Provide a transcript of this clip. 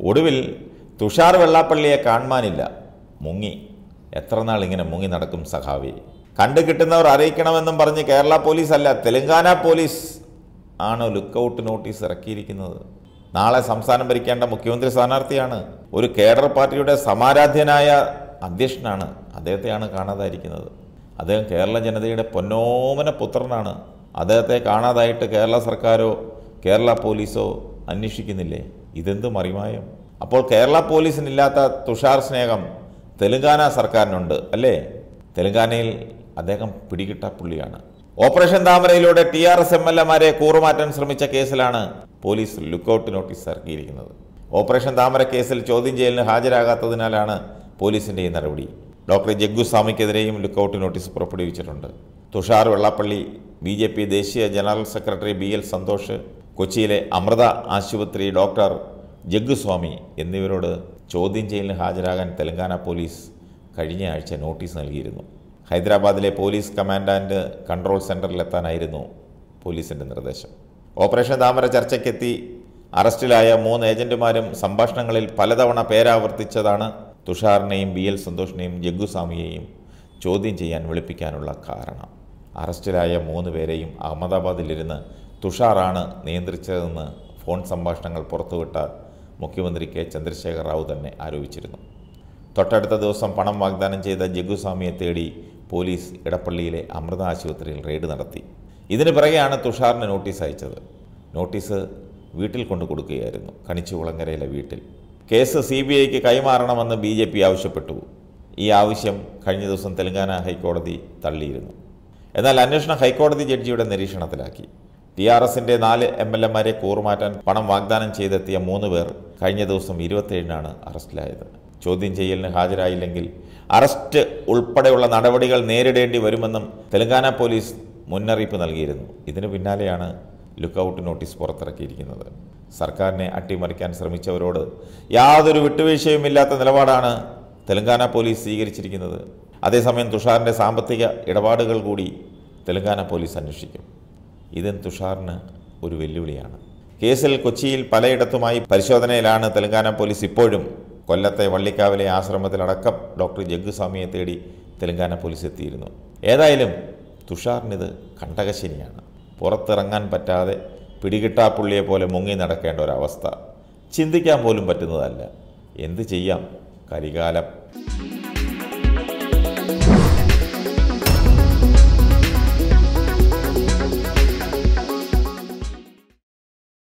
ഒടുവിൽ തുഷാർ വെള്ളാപ്പള്ളിയെ കാണുവാനില്ല. മുങ്ങി. എത്ര നാൾ ഇങ്ങനെ മുങ്ങി നടക്കും സഖാവി? കണ്ടു കിട്ടുന്നവർ അറിയിക്കണമെന്നും പറഞ്ഞ് കേരള പോലീസ് അല്ല തെലങ്കാന പോലീസ് ആണ് ലുക്ക് ഔട്ട് നോട്ടീസ് ഇറക്കിയിരിക്കുന്നത്? നാളെ സംസ്ഥാനം ഭരിക്കേണ്ട മുഖ്യമന്ത്രി സ്ഥാനാർത്ഥിയാണ്. ഒരു കേഡർ പാർട്ടിയുടെ സമാരാധ്യനായ അധ്യക്ഷനാണ്. അദ്ദേഹത്തെയാണ് കാണാതായിരിക്കുന്നത്. അദ്ദേഹം കേരള ജനതയുടെ പൊന്നോമന പുത്രനാണ്. അദ്ദേഹത്തെ കാണാതായിട്ട് കേരള സർക്കാരോ കേരള പോലീസോ അന്വേഷിക്കുന്നില്ലേ? ഇതെന്ത് മറിമായം? അപ്പോൾ കേരള പോലീസിനില്ലാത്ത തുഷാർ സ്നേഹം തെലുങ്കാന സർക്കാരിനുണ്ട് അല്ലേ? തെലുങ്കാനയിൽ അദ്ദേഹം പിടികിട്ട പുള്ളിയാണ്. Operation താമരയിലൂടെ T R S M L എമാരെ കൂറുമാറ്റാൻ ശ്രമിച്ച കേസിലാണ് പോലീസ് ലുക്കൌട്ട് നോട്ടീസ് ഇറക്കിയിരിക്കുന്നത്. ഓപ്പറേഷൻ താമര കേസിൽ ചോദ്യം ചെയ്യലിന് ഹാജരാകാത്തതിനാലാണ് പോലീസിന്റെ ഈ നടപടി. ഡോക്ടർ ജഗ്ഗുസ്വാമിക്കെതിരെയും ലുക്കൌട്ട് നോട്ടീസ് പുറപ്പെടുവിച്ചിട്ടുണ്ട്. Thushar Vellappally B J P ദേശീയ general secretary B L Santhosh കൊച്ചിയിലെ അമൃത ആശുപത്രി ഡോക്ടർ ജഗ്ഗുസ്വാമി എന്നിവരോട് ചോദ്യം ചെയ്യലിന് ഹാജരാകാൻ തെലങ്കാന പോലീസ് കഴിഞ്ഞ ആഴ്ച നോട്ടീസ് നൽകിയിരുന്നു. ഹൈദരാബാദിലെ പോലീസ് കമാൻഡാന്റ് കൺട്രോൾ സെന്ററിലെത്താനായിരുന്നു പോലീസിന്റെ നിർദ്ദേശം. ഓപ്പറേഷൻ താമര ചർച്ചയ്ക്കെത്തി. അറസ്റ്റിലായ മൂന്ന് ഏജന്റുമാരും സംഭാഷണങ്ങളിൽ പലതവണ പേരാവർത്തിച്ചതാണ് തുഷാറിനെയും ബി എൽ സന്തോഷിനെയും ജഗ്ഗുസ്വാമിയെയും ചോദ്യം ചെയ്യാൻ വിളിപ്പിക്കാനുള്ള കാരണം. അറസ്റ്റിലായ മൂന്ന് പേരെയും അഹമ്മദാബാദിലിരുന്ന് തുഷാറാണ് നിയന്ത്രിച്ചതെന്ന് ഫോൺ സംഭാഷണങ്ങൾ പുറത്തുവിട്ട മുഖ്യമന്ത്രി കെ ചന്ദ്രശേഖർ റാവു തന്നെ ആരോപിച്ചിരുന്നു. തൊട്ടടുത്ത ദിവസം പണം വാഗ്ദാനം ചെയ്ത ജഗുസ്വാമിയെ തേടി പോലീസ് ഇടപ്പള്ളിയിലെ അമൃത ആശുപത്രിയിൽ റെയ്ഡ് നടത്തി. ഇതിന് പിറകെയാണ് തുഷാറിന് നോട്ടീസ് അയച്ചത്. നോട്ടീസ് വീട്ടിൽ കൊണ്ടു കൊടുക്കുകയായിരുന്നു കണിച്ചുകുളങ്ങരയിലെ വീട്ടിൽ. കേസ് സി ബി ഐക്ക് കൈമാറണമെന്ന് ബി ജെ പി ആവശ്യപ്പെട്ടു. ഈ ആവശ്യം കഴിഞ്ഞ ദിവസം തെലങ്കാന ഹൈക്കോടതി തള്ളിയിരുന്നു. എന്നാൽ അന്വേഷണം ഹൈക്കോടതി ജഡ്ജിയുടെ നിരീക്ഷണത്തിലാക്കി. ടി ആർ എസിന്റെ നാല് എം എൽ എമാരെ കൂറുമാറ്റാൻ പണം വാഗ്ദാനം ചെയ്തെത്തിയ മൂന്ന് പേർ കഴിഞ്ഞ ദിവസം ഇരുപത്തേഴിനാണ് അറസ്റ്റിലായത്. ചോദ്യം ചെയ്യലിന് ഹാജരായില്ലെങ്കിൽ അറസ്റ്റ് ഉൾപ്പെടെയുള്ള നടപടികൾ നേരിടേണ്ടി വരുമെന്നും തെലങ്കാന പോലീസ് മുന്നറിയിപ്പ് നൽകിയിരുന്നു. ഇതിന് പിന്നാലെയാണ് ലുക്കൌട്ട് നോട്ടീസ് പുറത്തിറക്കിയിരിക്കുന്നത്. സർക്കാരിനെ അട്ടിമറിക്കാൻ ശ്രമിച്ചവരോട് യാതൊരു വിട്ടുവീഴ്ചയുമില്ലാത്ത നിലപാടാണ് തെലങ്കാന പോലീസ് സ്വീകരിച്ചിരിക്കുന്നത്. അതേസമയം തുഷാറിന്റെ സാമ്പത്തിക ഇടപാടുകൾ കൂടി തെലങ്കാന പോലീസ് അന്വേഷിക്കും. ഇതും തുഷാറിന് ഒരു വെല്ലുവിളിയാണ്. കേസിൽ കൊച്ചിയിൽ പലയിടത്തുമായി പരിശോധനയിലാണ് തെലങ്കാന പോലീസ് ഇപ്പോഴും കൊല്ലത്തെ വള്ളിക്കാവിലെ ആശ്രമത്തിലടക്കം ഡോക്ടർ ജഗ്ഗുസ്വാമിയെ തേടി തെലങ്കാന പോലീസ് എത്തിയിരുന്നു. ഏതായാലും തുഷാറിനിത് കണ്ടകശനിയാണ്. പുറത്തിറങ്ങാൻ പറ്റാതെ പിടികിട്ടാപ്പുള്ളിയെ പോലെ മുങ്ങി നടക്കേണ്ട ഒരവസ്ഥ. ചിന്തിക്കാൻ പോലും പറ്റുന്നതല്ല. എന്ത് ചെയ്യാം? കരികാലം